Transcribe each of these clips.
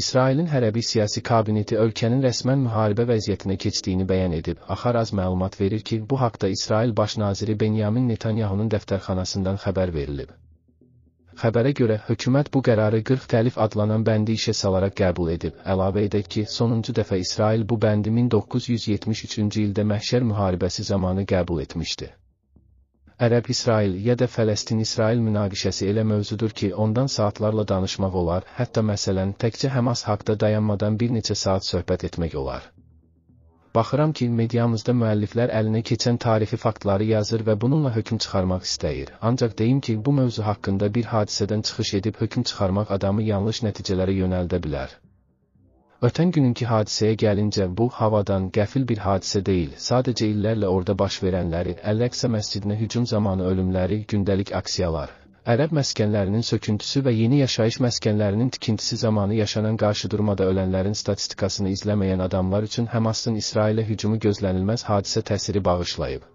İsrailin hərbi siyasi kabineti ölkənin rəsmən müharibə vəziyyətinə keçdiyini bəyan edib. Axaraz məlumat verir ki, bu haqda İsrail baş naziri Benyamin Netanyahunun dəftərxanasından xəbər verilib. Xəbərə görə, hökumət bu qərarı 40 təlif adlanan bəndi işə salaraq qəbul edib. Əlavə edək ki, sonuncu dəfə İsrail bu bəndi 1973-cü ildə məhşər müharibəsi zamanı qəbul etmişdi. Ərəb-İsrail ya da Fələstin-İsrail münaqişəsi elə mövzudur ki, ondan saatlarla danışmaq olar, hətta məsələn, təkcə Həmas haqda dayanmadan bir neçə saat söhbət etmək olar. Baxıram ki, mediamızda müəlliflər əlinə keçən tarixi faktları yazır və bununla hökm çıxarmaq istəyir. Ancaq deyim ki, bu mövzu haqqında bir hadisədən çıxış edib hökm çıxarmaq adamı yanlış nəticələrə yönəldə bilər. Ötən gününkü hadisəyə gəlincə bu havadan qəfil bir hadisə deyil, sadəcə illərlə orada baş verənləri, Əl-Əqsa məscidinə hücum zamanı ölümləri, gündəlik aksiyalar, Ərəb məskənlərinin söküntüsü və yeni yaşayış məskənlərinin tikintisi zamanı yaşanan qarşıdurmada ölənlərin statistikasını izləməyən adamlar üçün Həmasın İsrailə hücumu gözlənilməz hadisə təsiri bağışlayıb.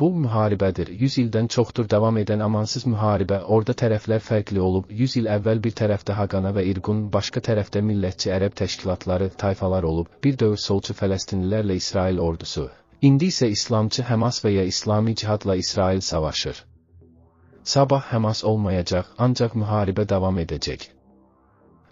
Bu müharibədir. 100 ildən çoxdur davam edən amansız müharibə. Orada tərəflər fərqli olub. 100 il əvvəl bir tərəfdə Haqana və İrqun, başqa tərəfdə millətçi ərəb təşkilatları, tayfalar olub. Bir dövr solçu Fələstinlilərlə İsrail ordusu. İndi isə İslamçı Həmas və ya İslami cihadla İsrail savaşır. Sabah Həmas olmayacaq, ancaq müharibə davam edəcək.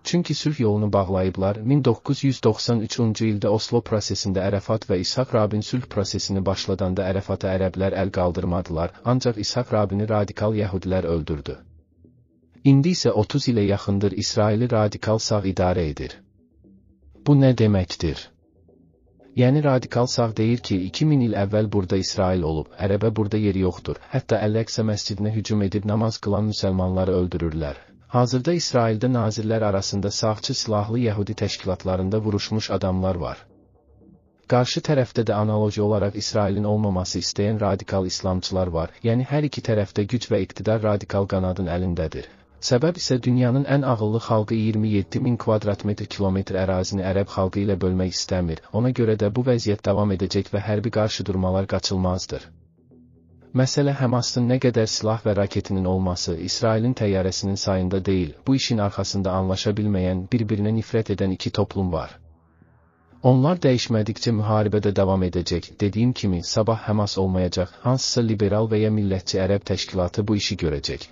Çünki sülh yolunu bağlayıblar. 1993-cü ildə Oslo prosesində Ərəfat və İshak Rabin sülh prosesini başladanda Ərəfata ərəblər əl qaldırmadılar, ancaq İshak Rabini radikal yəhudilər öldürdü. İndi isə 30 ilə yaxındır İsraili radikal sağ idarə edir. Bu nə deməkdir? Yəni radikal sağ deyir ki, 2000 il əvvəl burada İsrail olub, ərəbə burada yeri yoxdur. Hətta Əl-Əqsə məscidinə hücum edib namaz qılan müsəlmanları öldürürlər. Hazırda İsraildə nazirlər arasında sağçı silahlı yəhudi təşkilatlarında vuruşmuş adamlar var. Qarşı tərəfdə də analoji olaraq İsrailin olmaması istəyən radikal İslamçılar var, yəni hər iki tərəfdə güc və iqtidar radikal qanadın əlindədir. Səbəb isə dünyanın ən ağıllı xalqı 27 min kvadratmetr kilometr ərazini ərəb xalqı ilə bölmək istəmir, ona görə də bu vəziyyət davam edəcək və hərbi qarşıdurmalar qaçılmazdır. Məsələ Həmasın nə qədər silah və raketinin olması İsrailin təyyarəsinin sayında deyil, bu işin arxasında anlaşa bilməyən, bir-birinə nifrət edən iki toplum var. Onlar dəyişmədikcə müharibədə davam edəcək. Dediyim kimi, sabah Həmas olmayacaq, hansısa liberal və ya millətçi ərəb təşkilatı bu işi görəcək.